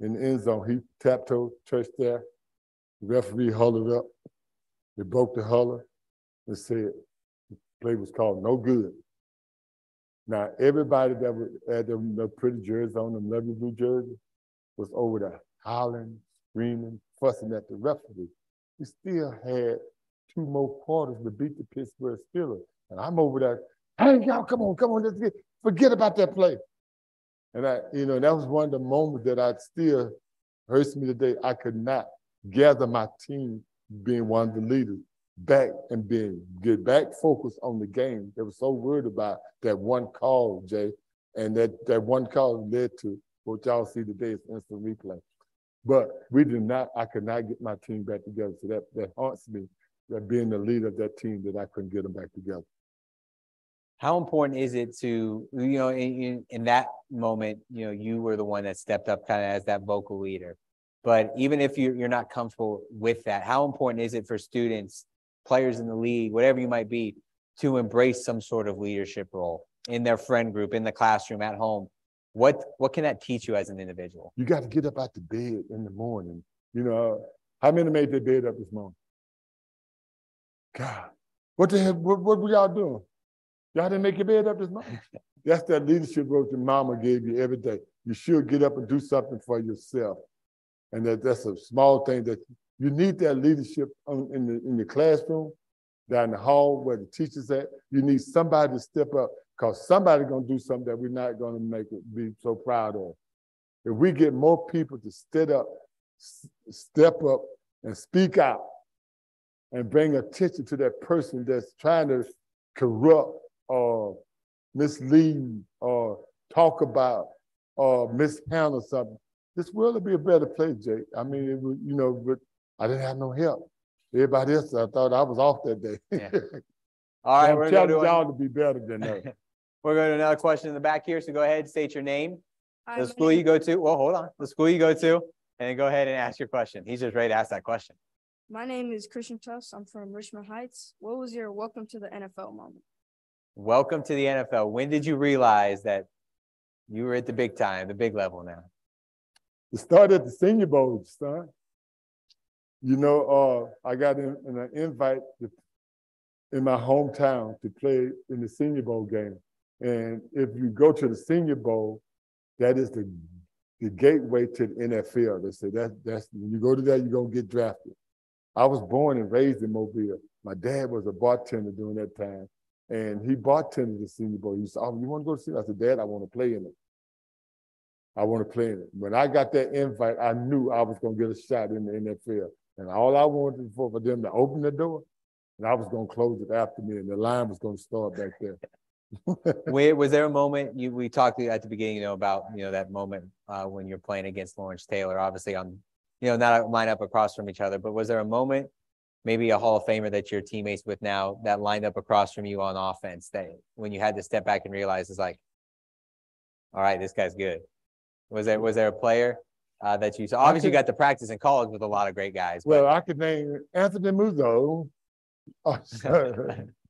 in the end zone. He tapped-toe, touched there. The referee huddled up. They broke the holler and said play was called no good. Now, everybody that was, had them the pretty jerseys on, them lovely blue jerseys, was over there howling, screaming, fussing at the referee. We still had two more quarters to beat the Pittsburgh Steelers. And I'm over there, hey, y'all, come on, come on, let's get, forget about that play. And I, you know, that was one of the moments that I still hurts me today. I could not gather my team being one of the leaders back and being get back focused on the game. They were so worried about that one call, Jay, and that that one call led to what y'all see today is instant replay. But we did not. I could not get my team back together. So that that haunts me. That being the leader of that team, that I couldn't get them back together. How important is it to, you know, in, in, in that moment, you know, you were the one that stepped up kind of as that vocal leader. But even if you're, you're not comfortable with that, how important is it for students, players in the league, whatever you might be, to embrace some sort of leadership role in their friend group, in the classroom, at home? What what can that teach you as an individual? You got to get up out the bed in the morning. You know, how many made their bed up this morning? God, what the hell? What, what were y'all doing? Y'all didn't make your bed up this morning. That's that leadership role that mama gave you every day. You should get up and do something for yourself. And that, that's a small thing that you need that leadership on, in, the, in the classroom, down the hall where the teacher's at. You need somebody to step up because somebody's going to do something that we're not going to make it be so proud of. If we get more people to step up, step up and speak out and bring attention to that person that's trying to corrupt or mislead or talk about or mishandle something, this world would be a better place, Jake. I mean, it would, you know, but I didn't have no help. Everybody else, I thought I was off that day. All right, I'm we're going telling to y'all to be better than that. We're going to another question in the back here. So go ahead, state your name, Hi, the school name- you go to. Well, hold on, the school you go to, and then go ahead and ask your question. He's just ready to ask that question. My name is Christian Tuss. I'm from Richmond Heights. What was your welcome to the NFL moment? Welcome to the NFL. When did you realize that you were at the big time, the big level now? It started at the Senior Bowl, son. You know, uh, I got in, in an invite to, in my hometown to play in the Senior Bowl game. And if you go to the Senior Bowl, that is the the gateway to the NFL. They say that that's when you go to that, you're gonna get drafted. I was born and raised in Mobile. My dad was a bartender during that time, and he bartended the Senior Bowl. He said, "Oh, you want to go to Senior?" I said, "Dad, I want to play in it. I want to play in it." When I got that invite, I knew I was gonna get a shot in the NFL, and all I wanted for for them to open the door, and I was gonna close it after me, and the line was gonna start back there. Where was there a moment you we talked at the beginning, you know, about you know that moment uh, when you're playing against Lawrence Taylor, obviously on you know not a lineup across from each other, but was there a moment maybe a Hall of Famer that you're teammates with now that lined up across from you on offense that when you had to step back and realize is like, all right, this guy's good. Was there was there a player uh, that you saw? Obviously, you got to practice in college with a lot of great guys. but- Well, I could name Anthony Muñoz,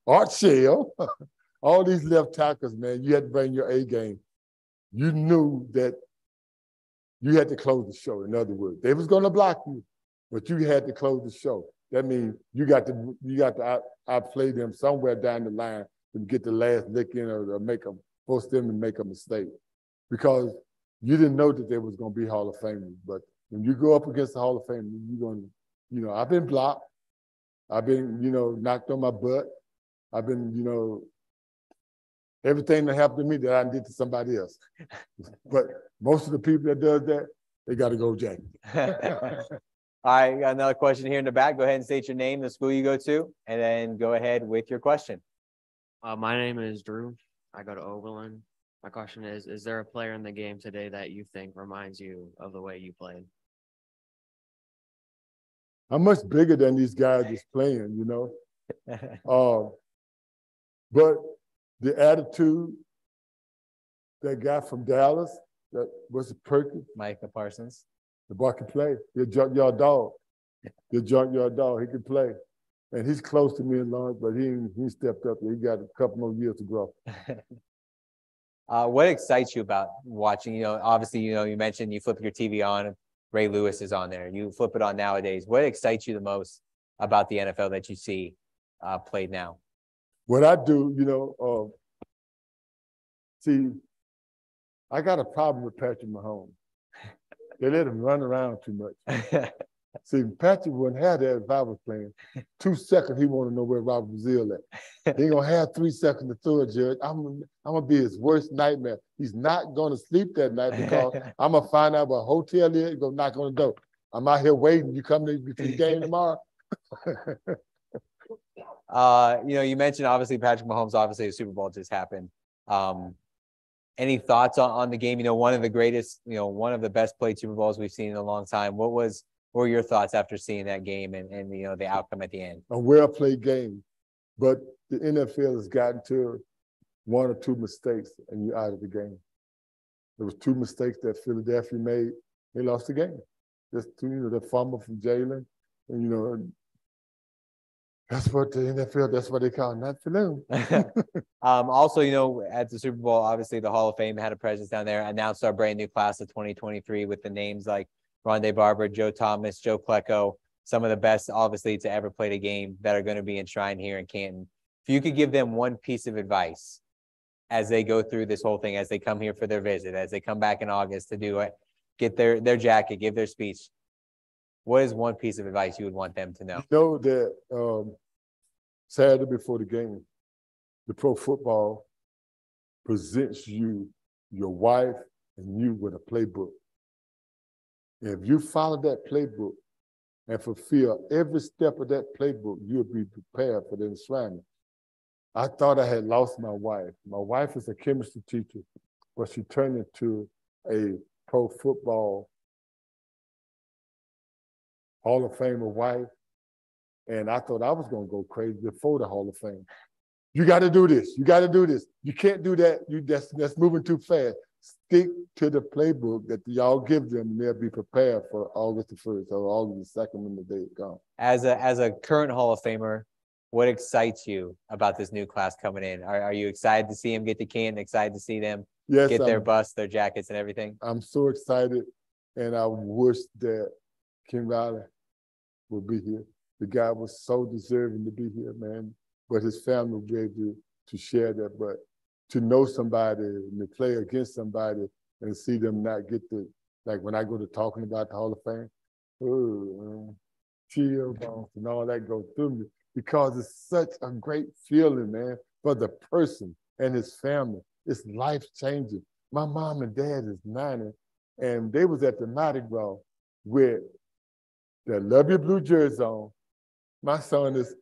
Art Shell, all these left tackles, man. You had to bring your A game. You knew that you had to close the show. In other words, they was going to block you, but you had to close the show. That means you got to you got to out, outplay them somewhere down the line to get the last lick in or, or make them force them to make a mistake, because you didn't know that they was going to be Hall of Famers. But when you go up against the Hall of Fame, you're going to, you know, I've been blocked. I've been, you know, knocked on my butt. I've been, you know, everything that happened to me that I did to somebody else. but most of the people that does that, they got to go Jack. All right, got another question here in the back. Go ahead and state your name, the school you go to, and then go ahead with your question. Uh, my name is Drew. I go to Oberlin. My question is, is there a player in the game today that you think reminds you of the way you played? I'm much bigger than these guys that's playing, you know. Um, but the attitude, that guy from Dallas, that was it Perkins, Micah Parsons. the boy can play. He's a junkyard dog. He's a junkyard dog. He can play. And he's close to me in lunch, but he he stepped up. He got a couple more years to grow. Uh, what excites you about watching? You know, obviously, you know, you mentioned you flip your TV on, Ray Lewis is on there. You flip it on nowadays. What excites you the most about the NFL that you see uh, played now? What I do, you know, um, see, I got a problem with Patrick Mahomes. They let him run around too much. see, Patrick wouldn't have that if I was playing. Two seconds, he want to know where Robert Brazile at. He ain't gonna have three seconds to throw it, Judge. I'm, I'm gonna be his worst nightmare. He's not gonna sleep that night because I'm gonna find out what hotel is. Go knock on the door. I'm out here waiting. You come to the game tomorrow. Uh, you know, you mentioned obviously Patrick Mahomes. Obviously, the Super Bowl just happened. Um, any thoughts on, on the game? You know, one of the greatest, you know, one of the best played Super Bowls we've seen in a long time. What was what were your thoughts after seeing that game and, and you know the outcome at the end? a well played game. But the NFL has gotten to one or two mistakes and you're out of the game. There was two mistakes that Philadelphia made. They lost the game. Just two, you know, the fumble from Jalen, and you know, that's what the NFL. That's what they call not for them. Um, also, you know, at the Super Bowl, obviously the Hall of Fame had a presence down there, announced our brand new class of 2023 with the names like Rondé Barber, Joe Thomas, Joe Klecko, some of the best, obviously, to ever play the game that are going to be enshrined here in Canton. If you could give them one piece of advice as they go through this whole thing, as they come here for their visit, as they come back in August to do it, get their their jacket, give their speech. What is one piece of advice you would want them to know? You know that um, Saturday before the game, the pro football presents you, your wife, and you with a playbook. If you follow that playbook and fulfill every step of that playbook, you'll be prepared for the enshrinement. I thought I had lost my wife. My wife is a chemistry teacher, but she turned into a pro football Hall of Famer wife. And I thought I was going to go crazy before the Hall of Fame. You got to do this. You got to do this. You can't do that. You that's that's moving too fast. Stick to the playbook that y'all give them, and they'll be prepared for August the first or August the second when the day comes. As a as a current Hall of Famer, what excites you about this new class coming in? Are, are you excited to see them get to Canton? Excited to see them Yes, get their I'm- bus, their jackets, and everything? I'm so excited, and I wish that Ken Riley would be here. The guy was so deserving to be here, man. But his family able to, to share that. But to know somebody and to play against somebody and see them not get the like when I go to talking about the Hall of Fame, oh, chill bumps and all that go through me because it's such a great feeling, man, for the person and his family. It's life changing. My mom and dad is 90, and they was at the Mardi Gras with the Love Your Blue jersey on. My son is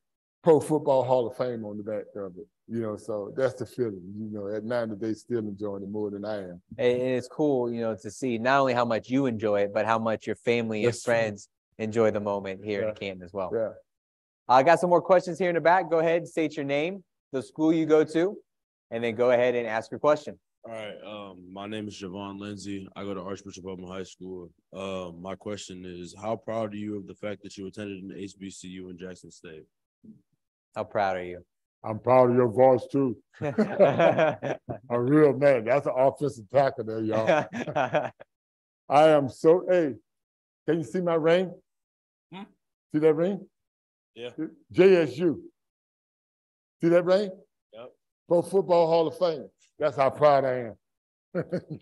Pro Football Hall of Fame on the back of it. You know, so that's the feeling. You know, at 90, they still enjoying it more than I am. And and it's cool, you know, to see not only how much you enjoy it, but how much your family and That's true. friends enjoy the moment here in Yeah. Canton as well. Yeah. I got some more questions here in the back. Go ahead, state your name, the school you go to, and then go ahead and ask your question. All right, um, my name is Javon Lindsay. I go to Archbishop Hoban High School. Uh, my question is, how proud are you of the fact that you attended an HBCU in Jackson State? How proud are you? I'm proud of your voice too. I'm real man. That's an offensive tackle there, y'all. I am so, hey, can you see my ring? Hmm? See that ring? Yeah. JSU. See that ring? Yep. Pro Football Hall of Fame. That's how proud I am.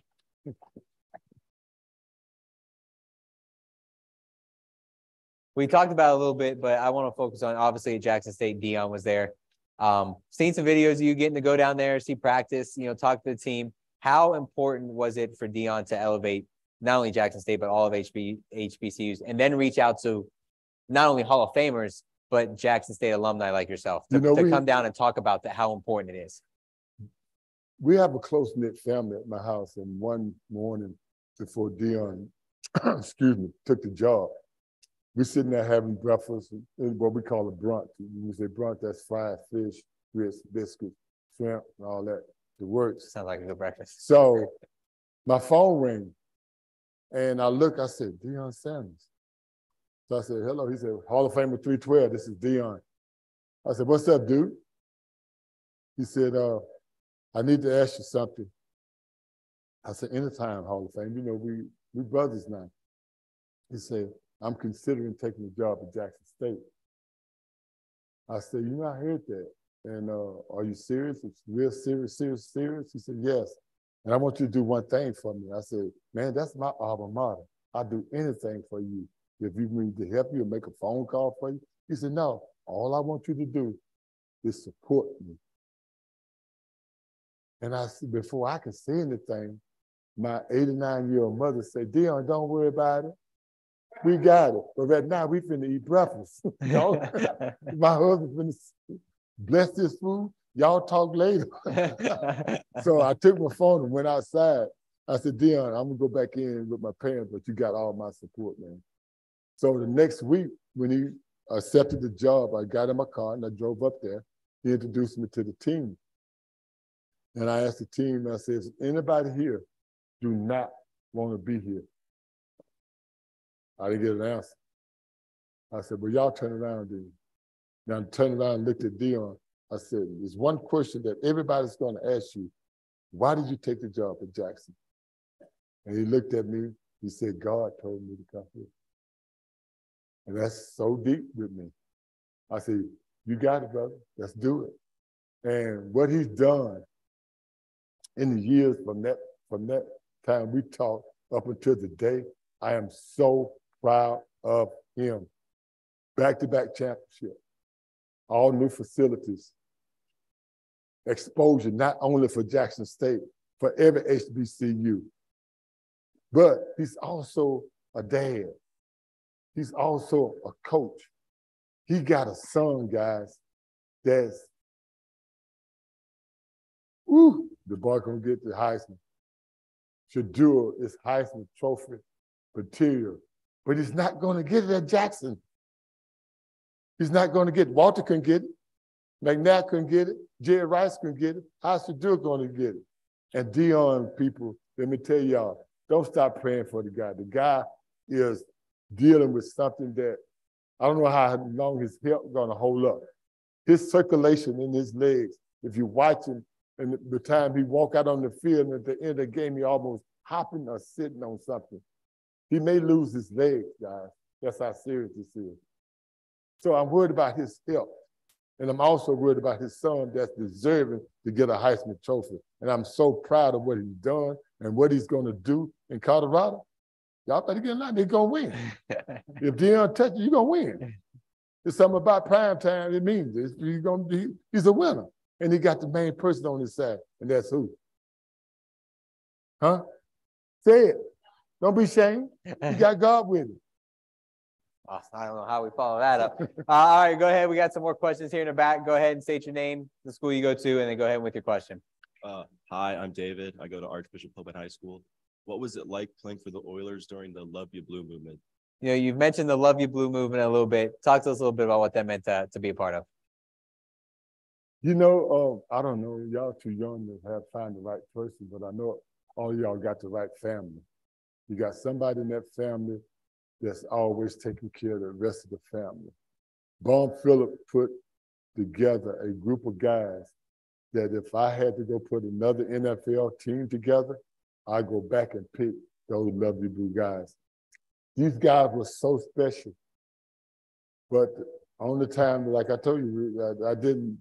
We talked about it a little bit, but I want to focus on obviously at Jackson State, Deion was there. Um, seen some videos of you getting to go down there, see practice, you know, talk to the team. How important was it for Deion to elevate not only Jackson State, but all of HB, HBCUs and then reach out to not only Hall of Famers, but Jackson State alumni like yourself to, You know, to we- come down and talk about that, how important it is? we have a close knit family at my house, and one morning before Deion, excuse me, took the job, we sitting there having breakfast, and what we call a brunch. When we say brunch, that's fried fish, grits, biscuits, shrimp, and all that. The works. Sounds like a good breakfast. So my phone rang, and I look. I said, Deion Sanders. So I said, hello. He said, Hall of Famer 312. This is Deion. I said, what's up, dude? He said, uh, I need to ask you something. I said, anytime, Hall of Fame. You know, we we brothers now. He said, I'm considering taking a job at Jackson State. I said, you know, I heard that. And uh, are you serious? It's real serious, serious, serious? He said, yes. And I want you to do one thing for me. I said, man, that's my alma mater. I'll do anything for you. If you need to help you or make a phone call for you. He said, no, all I want you to do is support me. And I said, before I could say anything, my 89 year old mother said, Deion, don't worry about it. We got it. But right now, we finna eat breakfast. know? my husband finna bless this food. Y'all talk later. so I took my phone and went outside. I said, Deion, I'm gonna go back in with my parents, but you got all my support, man. So the next week, when he accepted the job, I got in my car and I drove up there. He introduced me to the team. And I asked the team, I said, "Is anybody here do not want to be here? I didn't get an answer. I said, well, y'all turn around then. Now I turned around and looked at Deion. I said, there's one question that everybody's going to ask you. Why did you take the job at Jackson? And he looked at me. He said, God told me to come here. And that's so deep with me. I said, you got it, brother. Let's do it. And what he's done in the years from that from that time we talked up until today, I am so proud of him. Back-to-back championship, all new facilities, exposure not only for Jackson State, for every HBCU, but he's also a dad. He's also a coach. He got a son, guys, that's Woo, the boy gonna get the Heisman. Shedeur is Heisman Trophy material, but he's not gonna get it at Jackson. He's not gonna get it. Walter can get it. McNabb can get it. Jerry Rice can get it. How's Shedeur gonna get it? And Deion people, let me tell y'all, don't stop praying for the guy. The guy is dealing with something that I don't know how long his health gonna hold up. His circulation in his legs, if you watch him, and the time he walk out on the field and at the end of the game, he almost hopping or sitting on something. He may lose his legs, guys. That's how serious this is. So I'm worried about his health. And I'm also worried about his son that's deserving to get a Heisman Trophy. And I'm so proud of what he's done and what he's going to do in Colorado. Y'all better get in line. They're going to win. if Deion touch you, you're going to win. It's something about prime time. It means it's, he's going to be, he's a winner. And he got the main person on his side, and that's who? Huh? Say it. Don't be ashamed. You got God with you. Oh, I don't know how we follow that up. Uh, all right, go ahead. We got some more questions here in the back. Go ahead and state your name, the school you go to, and then go ahead with your question. Uh, hi, I'm David. I go to Archbishop Pope High School. What was it like playing for the Oilers during the Love You Blue movement? You know, you've mentioned the Love You Blue movement a little bit. Talk to us a little bit about what that meant to, to be a part of. You know, uh, I don't know, y'all too young to have find the right person, but I know all y'all got the right family. You got somebody in that family that's always taking care of the rest of the family. Bum Phillip put together a group of guys that if I had to go put another NFL team together, I go back and pick those lovely blue guys. These guys were so special. But on the time, like I told you, I, I didn't,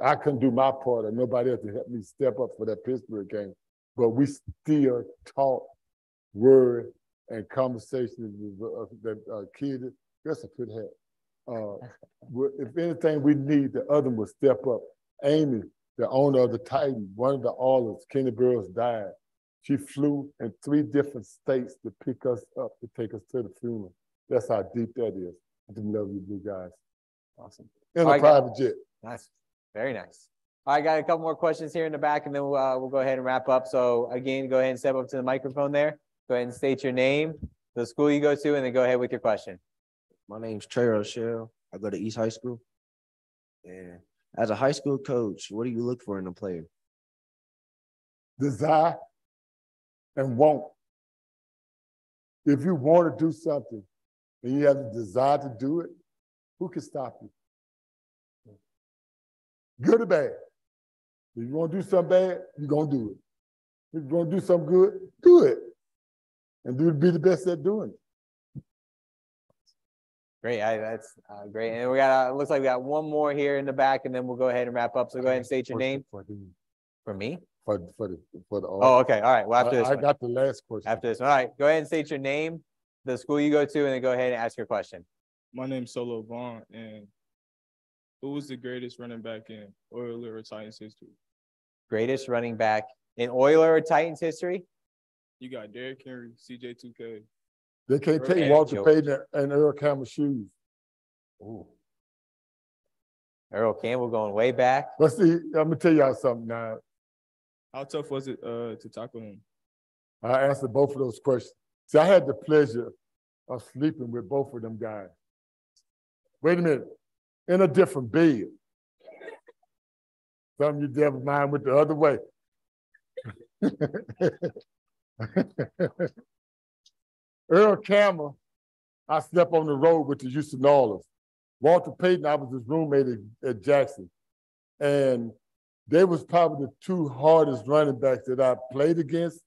I couldn't do my part, and nobody else to help me step up for that Pittsburgh game. But we still talk, word, and conversations uh, that uh, kid. That's a good hat. Uh, if anything we need, the other will step up. Amy, the owner of the Titan, one of the owners, Kenny Burroughs died. She flew in three different states to pick us up to take us to the funeral. That's how deep that is. I just love you, blue guys. Awesome. In a private jet. Nice. Very nice. All right, got a couple more questions here in the back, and then we'll, uh, we'll go ahead and wrap up. So again, go ahead and step up to the microphone there. Go ahead and state your name, the school you go to, and then go ahead with your question. My name's Trey Rochelle. I go to East High School. And as a high school coach, what do you look for in a player? Desire and want. If you want to do something and you have the desire to do it, who can stop you? Good or bad. If you want to do something bad, you're going to do it. If you want to do something good, do it. And do be the best at doing it. Great, I, that's uh, great. And we got, uh, looks like we got one more here in the back, and then we'll go ahead and wrap up. So go ahead and state your name. For, the, For me? for, for the for the Oh, okay. All right. Well, after I, this I one. got the last question. After this one. All right. Go ahead and state your name, the school you go to, and then go ahead and ask your question. My name's Solo Vaughn, and who was the greatest running back in Oiler or Titans history? Greatest running back in Oiler or Titans history? You got Derrick Henry, CJ2K. They can't take Walter Payton and Earl Campbell shoes. Ooh. Earl Campbell going way back. Let's see, I'm gonna tell y'all something now. How tough was it uh, to tackle him? I answered both of those questions. See, I had the pleasure of sleeping with both of them guys. Wait a minute, in a different bed. Some of you devil mind went the other way. Earl Campbell, I slept on the road with the Houston Oilers. Walter Payton, I was his roommate at, at Jackson. And they was probably the two hardest running backs that I played against.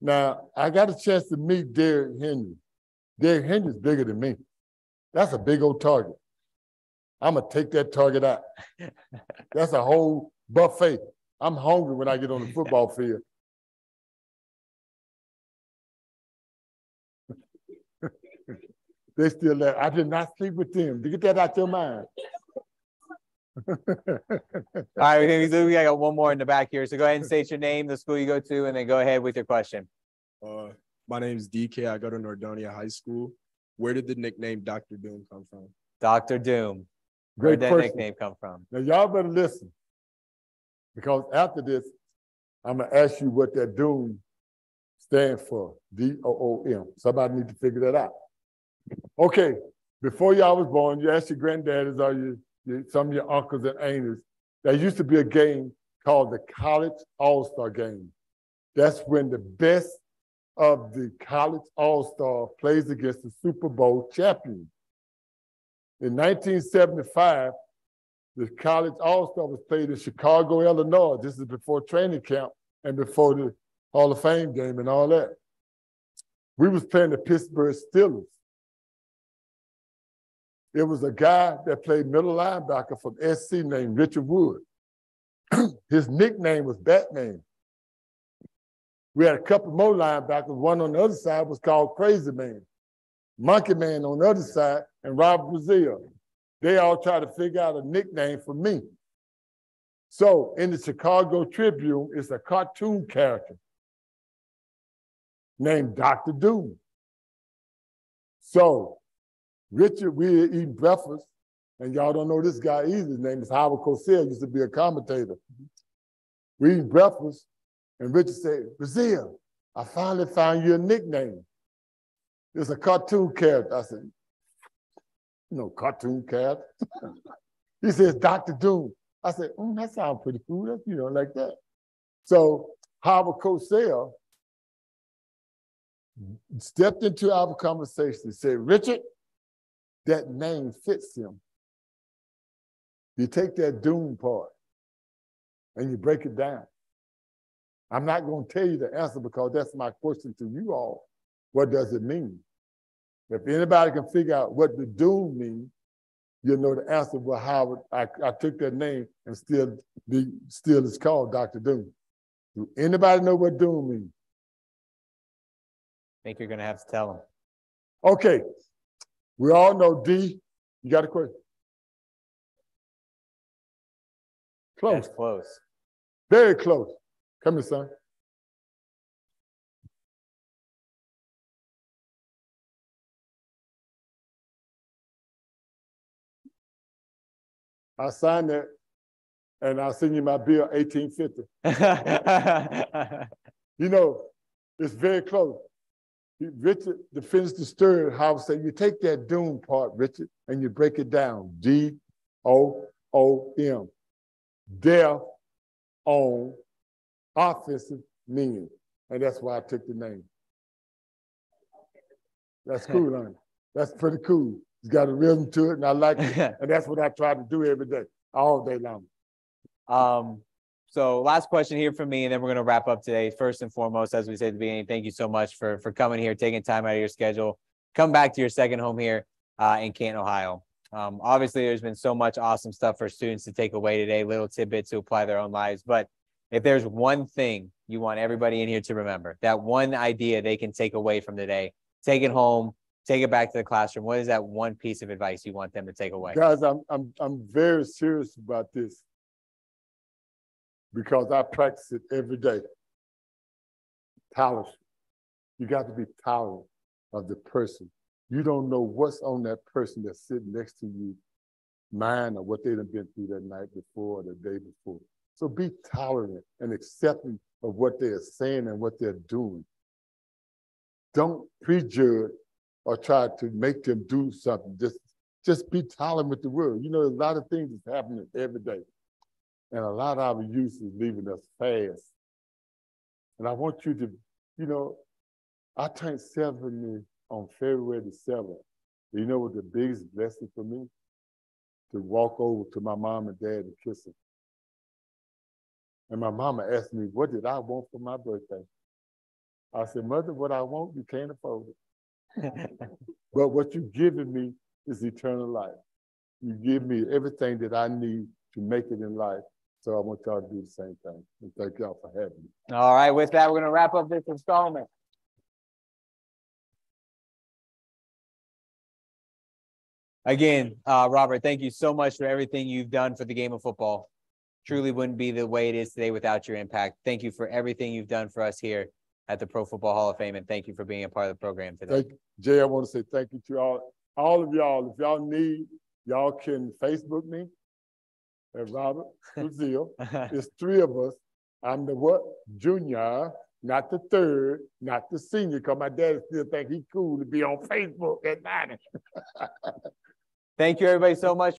Now, I got a chance to meet Derrick Henry. Derrick Henry's bigger than me. That's a big old target. I'm gonna take that target out. That's a whole buffet. I'm hungry when I get on the football field. They still there. I did not sleep with them. Get that out of your mind. All right, we we got one more in the back here. So go ahead and state your name, the school you go to, and then go ahead with your question. Uh, my name is DK. I go to Nordonia High School. Where did the nickname Dr. Doom come from? Dr. Doom. Great Where'd that person. nickname come from? Now y'all better listen. Because after this, I'm gonna ask you what that doom stands for. D-O-O-M. Somebody need to figure that out. Okay, before y'all was born, you asked your granddaddies or your, your, some of your uncles and aunties. There used to be a game called the College All-Star Game. That's when the best of the College All-Star plays against the Super Bowl champion. In 1975, the College All-Star was played in Chicago, Illinois. This is before training camp and before the Hall of Fame game and all that. We was playing the Pittsburgh Steelers. It was a guy that played middle linebacker from SC named Richard Wood. His nickname was Batman. We had a couple more linebackers. One on the other side was called Crazy Man. Monkey Man on the other side, and Rob Brazile. They all tried to figure out a nickname for me. So in the Chicago Tribune, it's a cartoon character named Dr. Doom. So Richard, we were eating breakfast, and y'all don't know this guy either. His name is Howard Cosell, used to be a commentator. We eating breakfast, and Richard said, Brazile, I finally found you a nickname. It's a cartoon character. I said, no cartoon character. he says, Dr. Doom. I said, mm, that sounds pretty cool. That's, you know, like that. So Howard Cosell stepped into our conversation and said, Richard, that name fits him. You take that doom part and you break it down. I'm not going to tell you the answer because that's my question to you all. What does it mean? If anybody can figure out what the doom means, you'll know the answer. Well, how I, I took that name and still the still is called Dr. Doom. Do anybody know what doom means? I think you're gonna have to tell them. Okay. We all know D. You got a question? Close. That's close. Very close. Come here, son. I signed that and I'll send you my bill 1850. you know, it's very close. Richard, the story, Howard said, you take that doom part, Richard, and you break it down. D O O M. Death on offensive meaning. And that's why I took the name. That's cool, honey. That's pretty cool. It's got a rhythm to it, and I like it. and that's what I try to do every day, all day long. Um, so last question here from me, and then we're going to wrap up today. First and foremost, as we said at the beginning, thank you so much for for coming here, taking time out of your schedule, come back to your second home here uh, in Canton, Ohio. Um, obviously, there's been so much awesome stuff for students to take away today, little tidbits to apply their own lives. But if there's one thing you want everybody in here to remember, that one idea they can take away from today, take it home, take it back to the classroom. What is that one piece of advice you want them to take away? Guys, I'm I'm I'm very serious about this because I practice it every day. Tolerance. You got to be tolerant of the person. You don't know what's on that person that's sitting next to you, mind or what they've been through that night before or the day before. So be tolerant and accepting of what they're saying and what they're doing. Don't prejudge or try to make them do something. Just, just be tolerant with the world. You know, a lot of things that's happening every day. And a lot of our youth is leaving us fast. And I want you to, you know, I turned 70 on February the 7th. You know what the biggest blessing for me? To walk over to my mom and dad and kiss them. And my mama asked me, what did I want for my birthday? I said, Mother, what I want, you can't afford it. but what you've given me is eternal life. You give me everything that I need to make it in life. So I want y'all to do the same thing. And thank y'all for having me. All right, with that, we're going to wrap up this installment. Again, uh, Robert, thank you so much for everything you've done for the game of football. Truly wouldn't be the way it is today without your impact. Thank you for everything you've done for us here at the Pro Football Hall of Fame, and thank you for being a part of the program today. Thank you. Jay, I want to say thank you to all, all of y'all. If y'all need, y'all can Facebook me at Robert Brazile. It's three of us. I'm the what? Junior, not the third, not the senior, because my dad still think he cool to be on Facebook at 90. Thank you, everybody, so much.